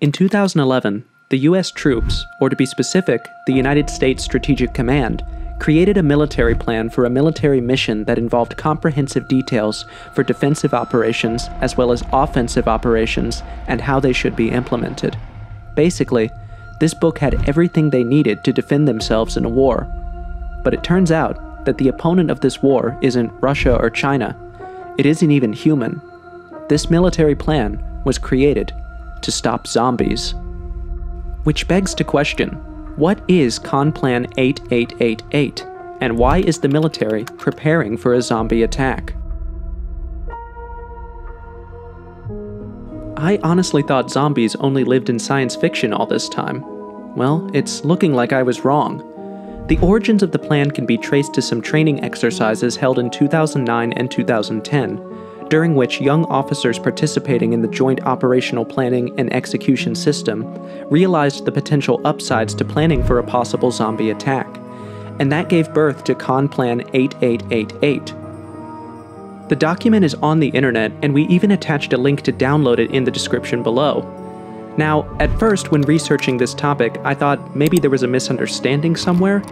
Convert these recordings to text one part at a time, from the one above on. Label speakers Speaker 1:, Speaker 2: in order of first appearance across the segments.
Speaker 1: In 2011, the US troops, or to be specific, the United States Strategic Command, created a military plan for a military mission that involved comprehensive details for defensive operations as well as offensive operations and how they should be implemented. Basically, this book had everything they needed to defend themselves in a war. But it turns out that the opponent of this war isn't Russia or China, it isn't even human. This military plan was created to stop zombies. Which begs to question what is Conplan 8888 and why is the military preparing for a zombie attack? I honestly thought zombies only lived in science fiction all this time. Well, it's looking like I was wrong. The origins of the plan can be traced to some training exercises held in 2009 and 2010 during which young officers participating in the Joint Operational Planning and Execution System realized the potential upsides to planning for a possible zombie attack, and that gave birth to ConPlan 8888. The document is on the internet, and we even attached a link to download it in the description below. Now, at first, when researching this topic, I thought maybe there was a misunderstanding somewhere.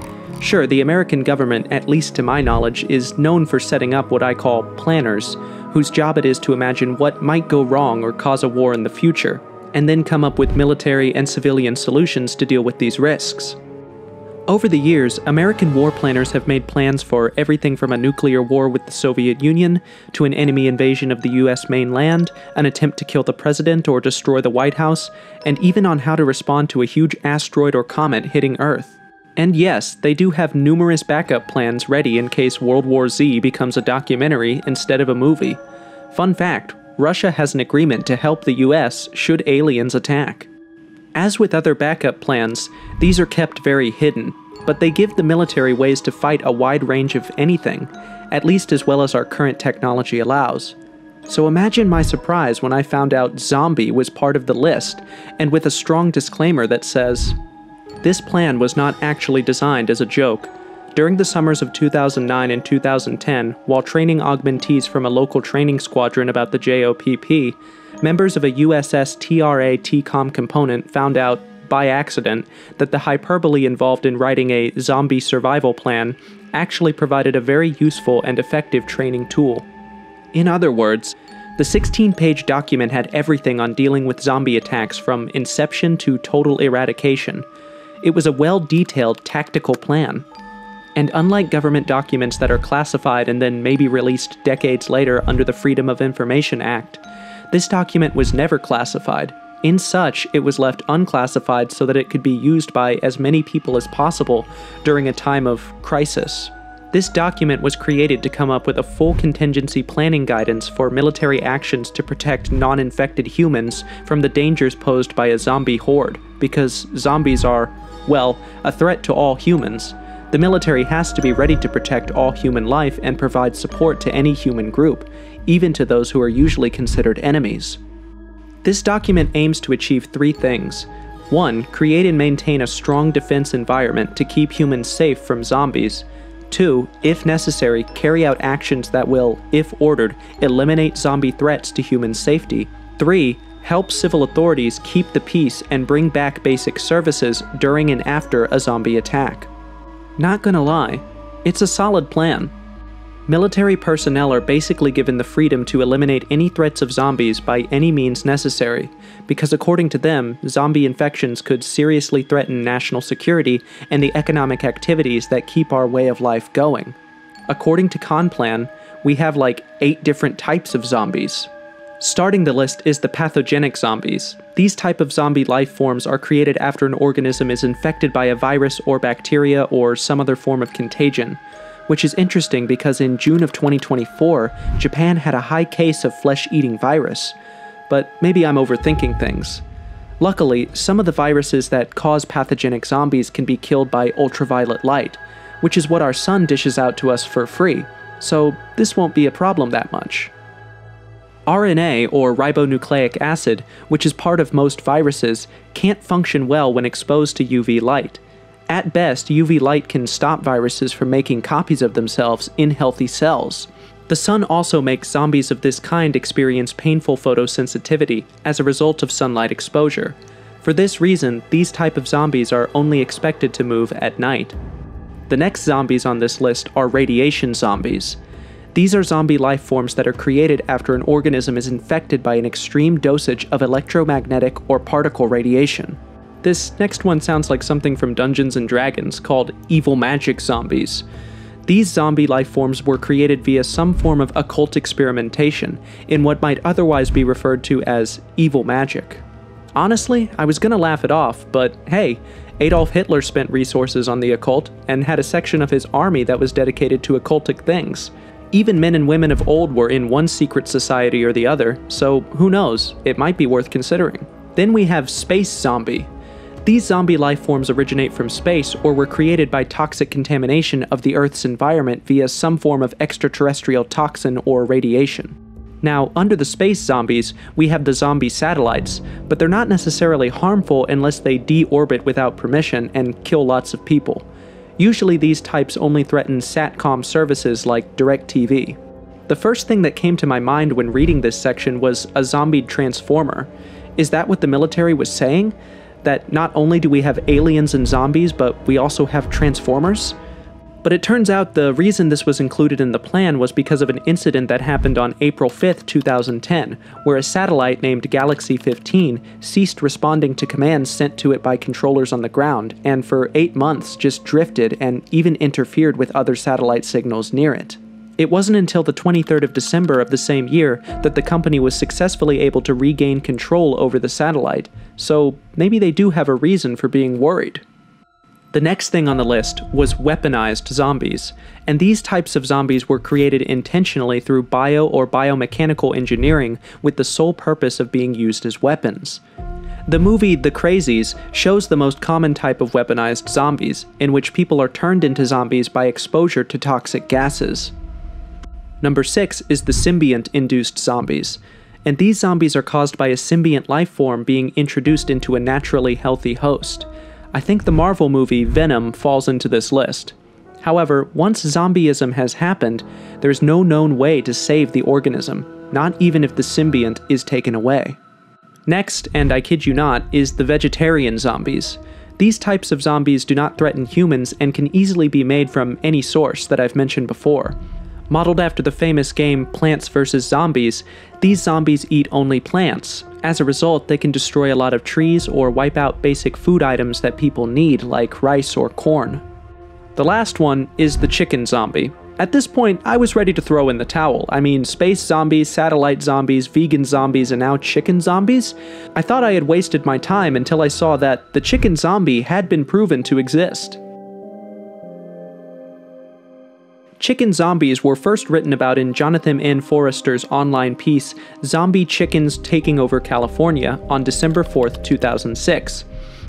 Speaker 1: Sure, the American government, at least to my knowledge, is known for setting up what I call planners, whose job it is to imagine what might go wrong or cause a war in the future, and then come up with military and civilian solutions to deal with these risks. Over the years, American war planners have made plans for everything from a nuclear war with the Soviet Union to an enemy invasion of the US mainland, an attempt to kill the president or destroy the White House, and even on how to respond to a huge asteroid or comet hitting Earth. And yes, they do have numerous backup plans ready in case World War Z becomes a documentary instead of a movie. Fun fact Russia has an agreement to help the US should aliens attack. As with other backup plans, these are kept very hidden, but they give the military ways to fight a wide range of anything, at least as well as our current technology allows. So imagine my surprise when I found out zombie was part of the list, and with a strong disclaimer that says, this plan was not actually designed as a joke. During the summers of 2009 and 2010, while training augmentees from a local training squadron about the JOPP, members of a USSTRATCOM component found out, by accident, that the hyperbole involved in writing a zombie survival plan actually provided a very useful and effective training tool. In other words, the 16 page document had everything on dealing with zombie attacks from inception to total eradication, it was a well detailed tactical plan. And unlike government documents that are classified and then maybe released decades later under the Freedom of Information Act, this document was never classified. In such, it was left unclassified so that it could be used by as many people as possible during a time of crisis. This document was created to come up with a full contingency planning guidance for military actions to protect non infected humans from the dangers posed by a zombie horde, because zombies are well, a threat to all humans. The military has to be ready to protect all human life and provide support to any human group, even to those who are usually considered enemies. This document aims to achieve three things. 1. Create and maintain a strong defense environment to keep humans safe from zombies. 2. If necessary, carry out actions that will, if ordered, eliminate zombie threats to human safety. 3 help civil authorities keep the peace and bring back basic services during and after a zombie attack. Not gonna lie, it's a solid plan. Military personnel are basically given the freedom to eliminate any threats of zombies by any means necessary, because according to them, zombie infections could seriously threaten national security and the economic activities that keep our way of life going. According to Conplan, we have like eight different types of zombies, Starting the list is the pathogenic zombies. These type of zombie life forms are created after an organism is infected by a virus or bacteria or some other form of contagion. Which is interesting because in June of 2024, Japan had a high case of flesh-eating virus. But maybe I'm overthinking things. Luckily, some of the viruses that cause pathogenic zombies can be killed by ultraviolet light, which is what our sun dishes out to us for free, so this won't be a problem that much. RNA, or ribonucleic acid, which is part of most viruses, can't function well when exposed to UV light. At best, UV light can stop viruses from making copies of themselves in healthy cells. The sun also makes zombies of this kind experience painful photosensitivity as a result of sunlight exposure. For this reason, these type of zombies are only expected to move at night. The next zombies on this list are radiation zombies. These are zombie life forms that are created after an organism is infected by an extreme dosage of electromagnetic or particle radiation. This next one sounds like something from Dungeons and Dragons called evil magic zombies. These zombie life forms were created via some form of occult experimentation, in what might otherwise be referred to as evil magic. Honestly, I was gonna laugh it off, but hey, Adolf Hitler spent resources on the occult and had a section of his army that was dedicated to occultic things. Even men and women of old were in one secret society or the other, so who knows, it might be worth considering. Then we have Space Zombie, these zombie life forms originate from space or were created by toxic contamination of the Earth's environment via some form of extraterrestrial toxin or radiation. Now, under the space zombies, we have the zombie satellites, but they're not necessarily harmful unless they deorbit without permission and kill lots of people. Usually, these types only threaten SATCOM services like DirecTV. The first thing that came to my mind when reading this section was a zombie transformer. Is that what the military was saying? that not only do we have aliens and zombies, but we also have Transformers? But it turns out the reason this was included in the plan was because of an incident that happened on April 5, 2010, where a satellite named Galaxy 15 ceased responding to commands sent to it by controllers on the ground, and for eight months just drifted and even interfered with other satellite signals near it. It wasn't until the 23rd of December of the same year that the company was successfully able to regain control over the satellite, so maybe they do have a reason for being worried. The next thing on the list was weaponized zombies, and these types of zombies were created intentionally through bio or biomechanical engineering with the sole purpose of being used as weapons. The movie The Crazies shows the most common type of weaponized zombies, in which people are turned into zombies by exposure to toxic gases. Number 6 is the symbiont induced zombies, and these zombies are caused by a symbiont life form being introduced into a naturally healthy host. I think the Marvel movie Venom falls into this list. However, once zombieism has happened, there's no known way to save the organism, not even if the symbiont is taken away. Next, and I kid you not, is the vegetarian zombies. These types of zombies do not threaten humans and can easily be made from any source that I've mentioned before. Modeled after the famous game Plants vs. Zombies, these zombies eat only plants. As a result, they can destroy a lot of trees or wipe out basic food items that people need, like rice or corn. The last one is the chicken zombie. At this point, I was ready to throw in the towel. I mean, space zombies, satellite zombies, vegan zombies, and now chicken zombies? I thought I had wasted my time until I saw that the chicken zombie had been proven to exist. Chicken zombies were first written about in Jonathan N. Forrester's online piece, Zombie Chickens Taking Over California, on December 4, 2006.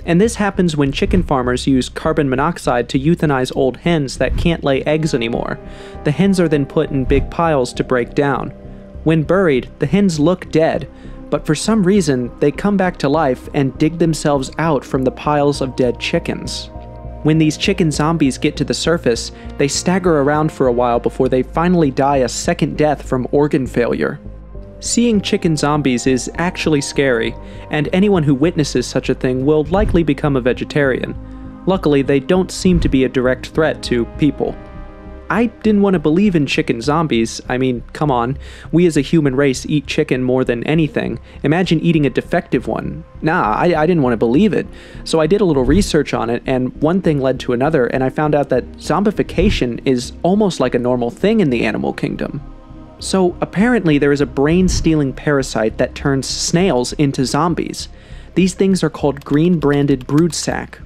Speaker 1: And this happens when chicken farmers use carbon monoxide to euthanize old hens that can't lay eggs anymore. The hens are then put in big piles to break down. When buried, the hens look dead, but for some reason, they come back to life and dig themselves out from the piles of dead chickens. When these chicken zombies get to the surface, they stagger around for a while before they finally die a second death from organ failure. Seeing chicken zombies is actually scary, and anyone who witnesses such a thing will likely become a vegetarian. Luckily, they don't seem to be a direct threat to people. I didn't want to believe in chicken zombies. I mean, come on. We as a human race eat chicken more than anything. Imagine eating a defective one. Nah, I, I didn't want to believe it. So I did a little research on it, and one thing led to another, and I found out that zombification is almost like a normal thing in the animal kingdom. So apparently, there is a brain stealing parasite that turns snails into zombies. These things are called green banded broodsac,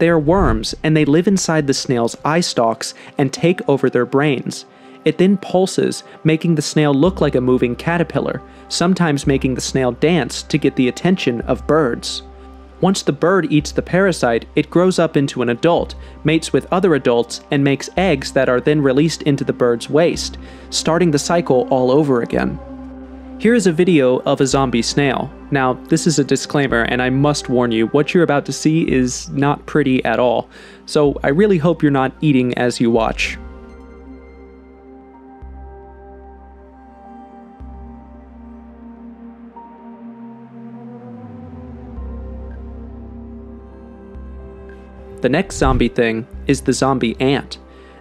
Speaker 1: they are worms, and they live inside the snail's eye stalks and take over their brains. It then pulses, making the snail look like a moving caterpillar, sometimes making the snail dance to get the attention of birds. Once the bird eats the parasite, it grows up into an adult, mates with other adults, and makes eggs that are then released into the bird's waste, starting the cycle all over again. Here is a video of a zombie snail. Now, this is a disclaimer, and I must warn you, what you're about to see is not pretty at all, so I really hope you're not eating as you watch. The next zombie thing is the zombie ant.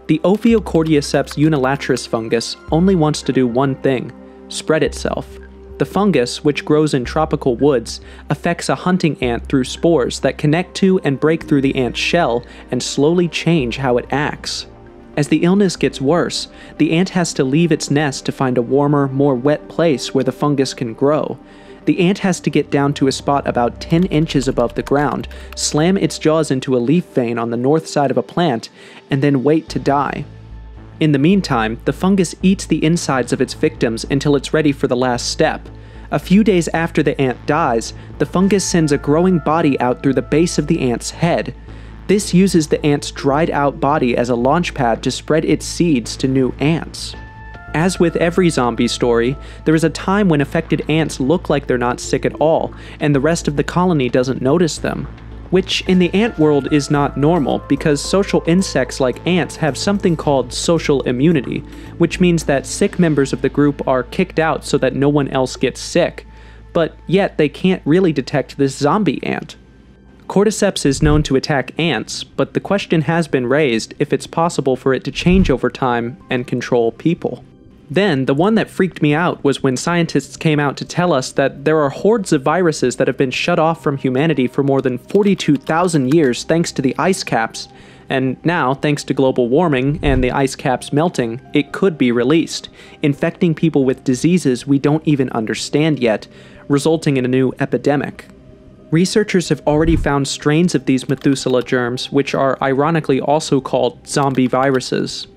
Speaker 1: The Ophiocordyceps unilateralis fungus only wants to do one thing spread itself. The fungus, which grows in tropical woods, affects a hunting ant through spores that connect to and break through the ant's shell and slowly change how it acts. As the illness gets worse, the ant has to leave its nest to find a warmer, more wet place where the fungus can grow. The ant has to get down to a spot about 10 inches above the ground, slam its jaws into a leaf vein on the north side of a plant, and then wait to die. In the meantime, the fungus eats the insides of its victims until it's ready for the last step. A few days after the ant dies, the fungus sends a growing body out through the base of the ant's head. This uses the ant's dried out body as a launch pad to spread its seeds to new ants. As with every zombie story, there is a time when affected ants look like they're not sick at all, and the rest of the colony doesn't notice them. Which in the ant world is not normal because social insects like ants have something called social immunity, which means that sick members of the group are kicked out so that no one else gets sick. But yet they can't really detect this zombie ant. Cordyceps is known to attack ants, but the question has been raised if it's possible for it to change over time and control people. Then, the one that freaked me out was when scientists came out to tell us that there are hordes of viruses that have been shut off from humanity for more than 42,000 years thanks to the ice caps, and now, thanks to global warming and the ice caps melting, it could be released, infecting people with diseases we don't even understand yet, resulting in a new epidemic. Researchers have already found strains of these Methuselah germs, which are ironically also called zombie viruses.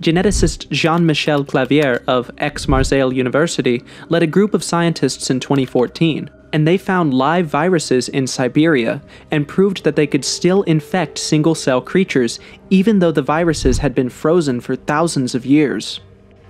Speaker 1: Geneticist Jean Michel Claverie of Aix Marseille University led a group of scientists in 2014, and they found live viruses in Siberia and proved that they could still infect single cell creatures even though the viruses had been frozen for thousands of years.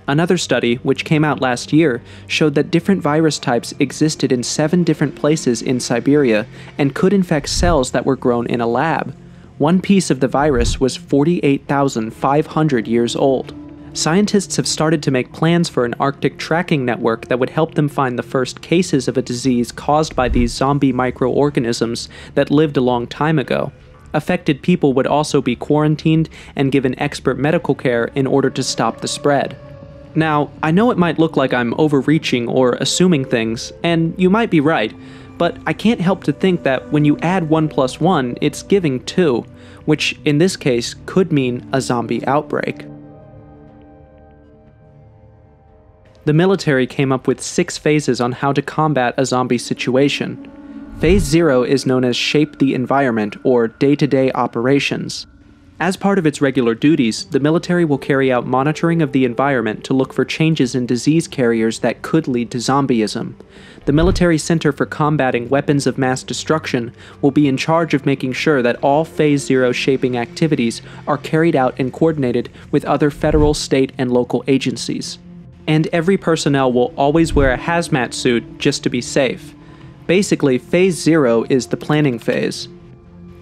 Speaker 1: Another study, which came out last year, showed that different virus types existed in seven different places in Siberia and could infect cells that were grown in a lab. One piece of the virus was 48,500 years old. Scientists have started to make plans for an Arctic tracking network that would help them find the first cases of a disease caused by these zombie microorganisms that lived a long time ago. Affected people would also be quarantined and given expert medical care in order to stop the spread. Now, I know it might look like I'm overreaching or assuming things, and you might be right, but I can't help to think that when you add 1 plus 1, it's giving 2, which in this case could mean a zombie outbreak. The military came up with six phases on how to combat a zombie situation. Phase 0 is known as Shape the Environment, or day to day operations. As part of its regular duties, the military will carry out monitoring of the environment to look for changes in disease carriers that could lead to zombieism. The Military Center for Combating Weapons of Mass Destruction will be in charge of making sure that all Phase Zero shaping activities are carried out and coordinated with other federal, state, and local agencies. And every personnel will always wear a hazmat suit just to be safe. Basically, Phase Zero is the planning phase.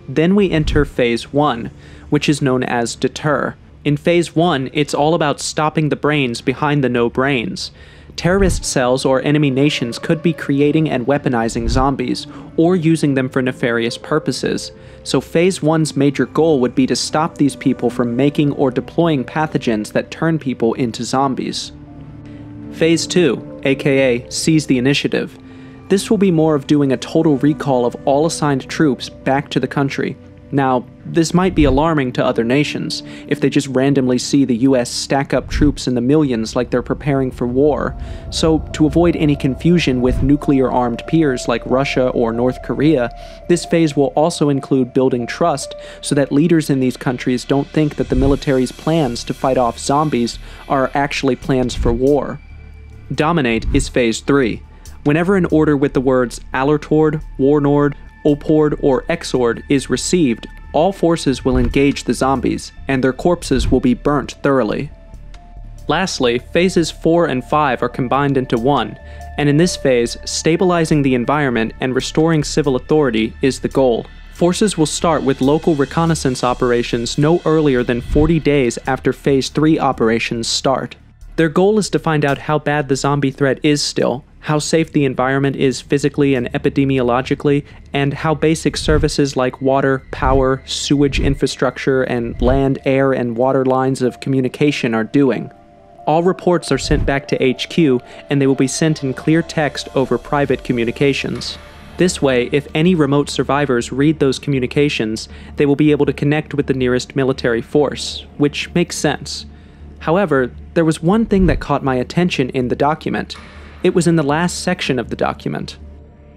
Speaker 1: Then we enter Phase 1, which is known as Deter. In Phase 1, it's all about stopping the brains behind the no brains. Terrorist cells or enemy nations could be creating and weaponizing zombies, or using them for nefarious purposes. So, Phase 1's major goal would be to stop these people from making or deploying pathogens that turn people into zombies. Phase 2, aka Seize the Initiative. This will be more of doing a total recall of all assigned troops back to the country, now, this might be alarming to other nations if they just randomly see the US stack up troops in the millions like they're preparing for war. So, to avoid any confusion with nuclear armed peers like Russia or North Korea, this phase will also include building trust so that leaders in these countries don't think that the military's plans to fight off zombies are actually plans for war. Dominate is phase 3. Whenever an order with the words Alertord, Warnord, Opord, or Exord is received, all forces will engage the zombies, and their corpses will be burnt thoroughly. Lastly, phases 4 and 5 are combined into one, and in this phase, stabilizing the environment and restoring civil authority is the goal. Forces will start with local reconnaissance operations no earlier than 40 days after Phase 3 operations start. Their goal is to find out how bad the zombie threat is still, how safe the environment is physically and epidemiologically, and how basic services like water, power, sewage infrastructure, and land, air, and water lines of communication are doing. All reports are sent back to HQ, and they will be sent in clear text over private communications. This way, if any remote survivors read those communications, they will be able to connect with the nearest military force, which makes sense. However, there was one thing that caught my attention in the document. It was in the last section of the document.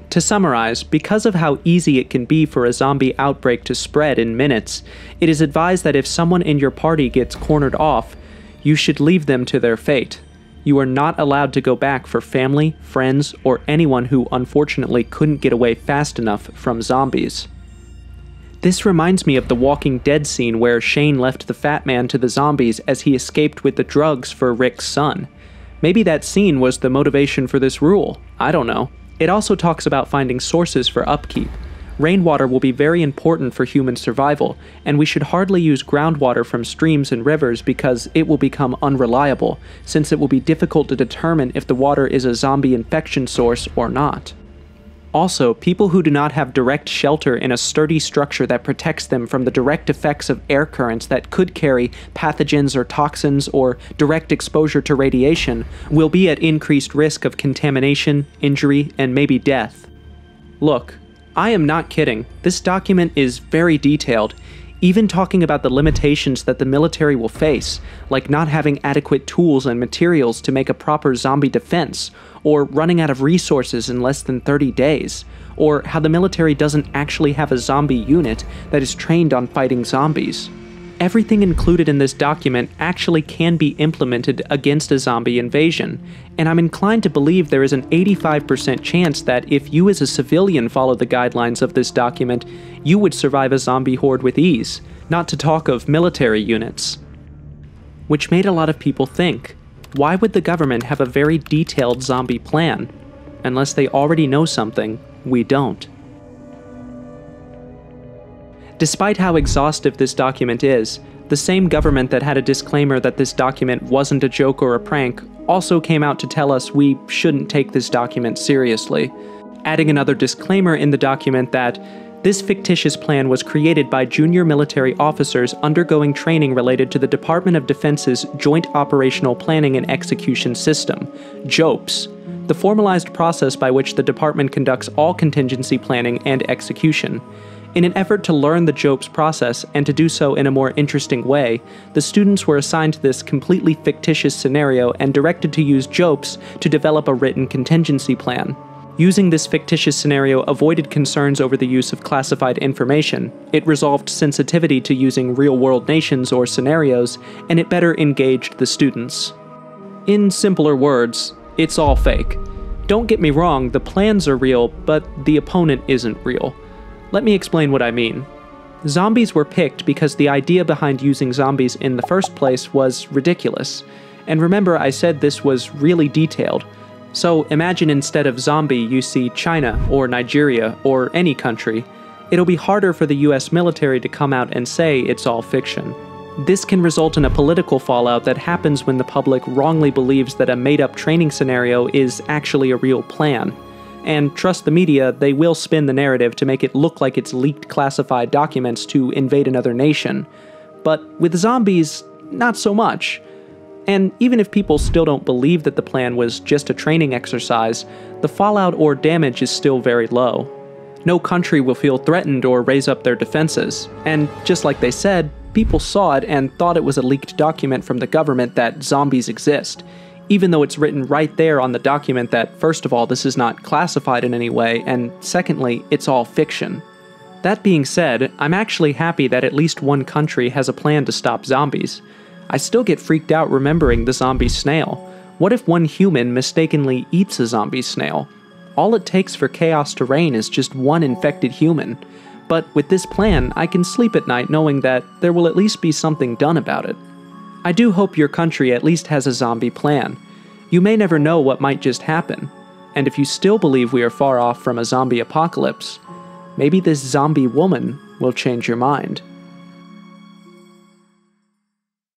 Speaker 1: To summarize, because of how easy it can be for a zombie outbreak to spread in minutes, it is advised that if someone in your party gets cornered off, you should leave them to their fate. You are not allowed to go back for family, friends, or anyone who unfortunately couldn't get away fast enough from zombies. This reminds me of the Walking Dead scene where Shane left the fat man to the zombies as he escaped with the drugs for Rick's son. Maybe that scene was the motivation for this rule. I don't know. It also talks about finding sources for upkeep. Rainwater will be very important for human survival, and we should hardly use groundwater from streams and rivers because it will become unreliable, since it will be difficult to determine if the water is a zombie infection source or not. Also, people who do not have direct shelter in a sturdy structure that protects them from the direct effects of air currents that could carry pathogens or toxins or direct exposure to radiation will be at increased risk of contamination, injury, and maybe death. Look, I am not kidding. This document is very detailed, even talking about the limitations that the military will face, like not having adequate tools and materials to make a proper zombie defense, or running out of resources in less than 30 days, or how the military doesn't actually have a zombie unit that is trained on fighting zombies everything included in this document actually can be implemented against a zombie invasion, and I'm inclined to believe there is an 85% chance that if you as a civilian follow the guidelines of this document, you would survive a zombie horde with ease, not to talk of military units. Which made a lot of people think why would the government have a very detailed zombie plan? Unless they already know something we don't. Despite how exhaustive this document is, the same government that had a disclaimer that this document wasn't a joke or a prank also came out to tell us we shouldn't take this document seriously, adding another disclaimer in the document that this fictitious plan was created by junior military officers undergoing training related to the Department of Defense's Joint Operational Planning and Execution System, JOPES, the formalized process by which the department conducts all contingency planning and execution. In an effort to learn the JOPES process and to do so in a more interesting way, the students were assigned this completely fictitious scenario and directed to use JOPES to develop a written contingency plan. Using this fictitious scenario avoided concerns over the use of classified information, it resolved sensitivity to using real world nations or scenarios, and it better engaged the students. In simpler words, it's all fake. Don't get me wrong, the plans are real, but the opponent isn't real. Let me explain what I mean. Zombies were picked because the idea behind using zombies in the first place was ridiculous. And remember, I said this was really detailed. So imagine instead of zombie, you see China, or Nigeria, or any country. It'll be harder for the US military to come out and say it's all fiction. This can result in a political fallout that happens when the public wrongly believes that a made up training scenario is actually a real plan. And trust the media, they will spin the narrative to make it look like it's leaked classified documents to invade another nation. But with zombies, not so much. And even if people still don't believe that the plan was just a training exercise, the fallout or damage is still very low. No country will feel threatened or raise up their defenses. And just like they said, people saw it and thought it was a leaked document from the government that zombies exist even though it's written right there on the document that, first of all, this is not classified in any way, and secondly, it's all fiction. That being said, I'm actually happy that at least one country has a plan to stop zombies. I still get freaked out remembering the zombie snail. What if one human mistakenly eats a zombie snail? All it takes for chaos to reign is just one infected human. But with this plan, I can sleep at night knowing that there will at least be something done about it. I do hope your country at least has a zombie plan. You may never know what might just happen, and if you still believe we are far off from a zombie apocalypse, maybe this zombie woman will change your mind.